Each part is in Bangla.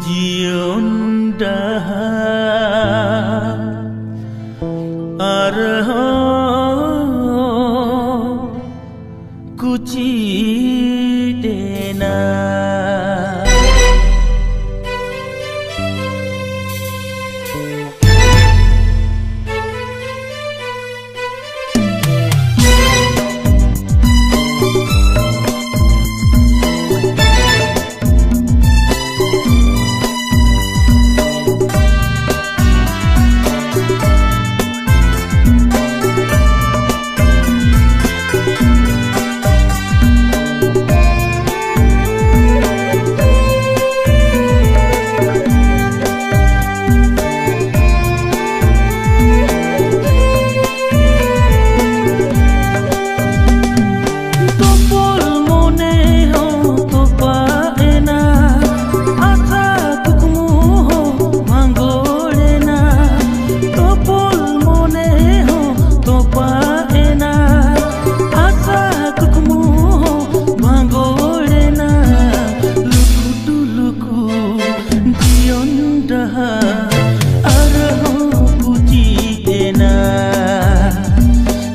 জীবন আর কুচি দেনা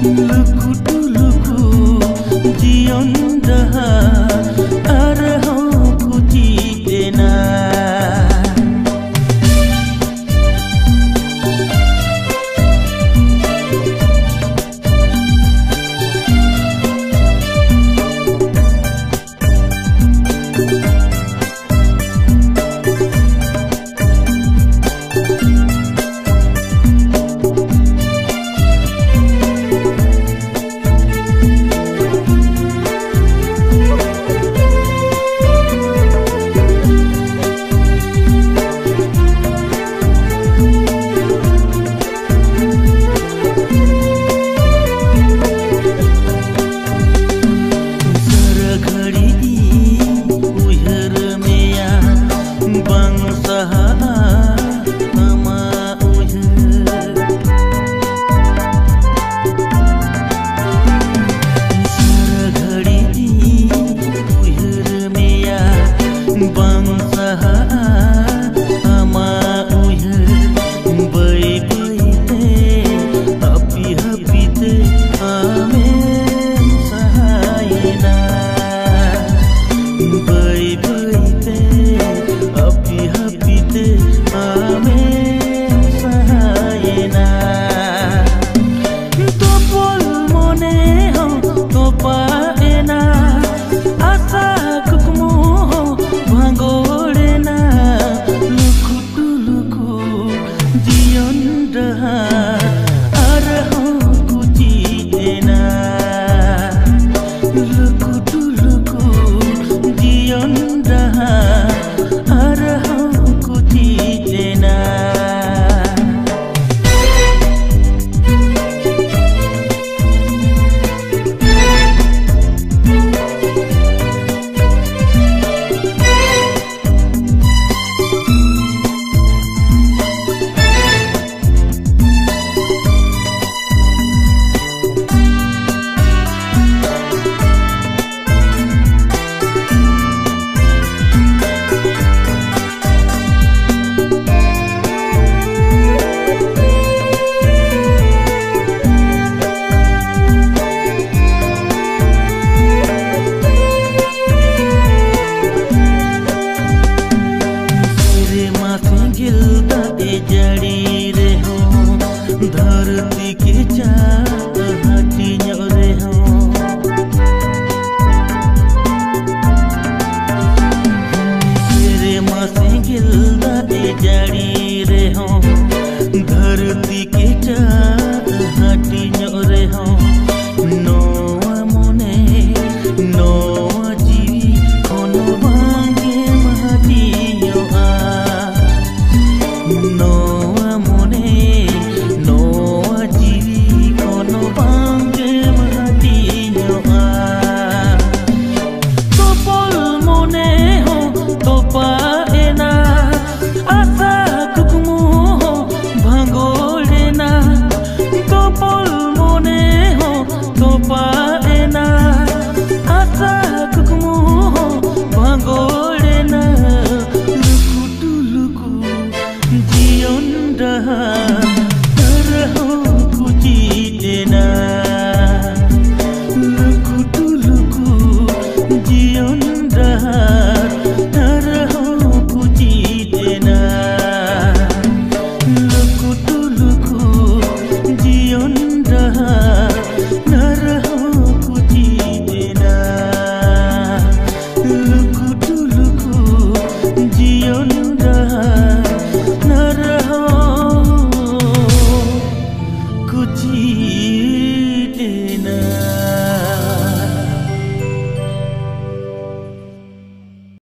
Look no.